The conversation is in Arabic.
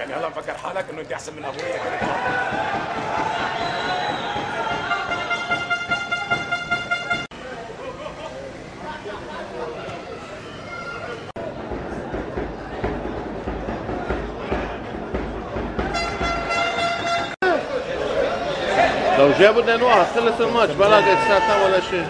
يعني هلا مفكر حالك انه انت احسن من ابويا. لو جابوا اثنين واحد خلص الماتش بلا ساعتين ولا شيء.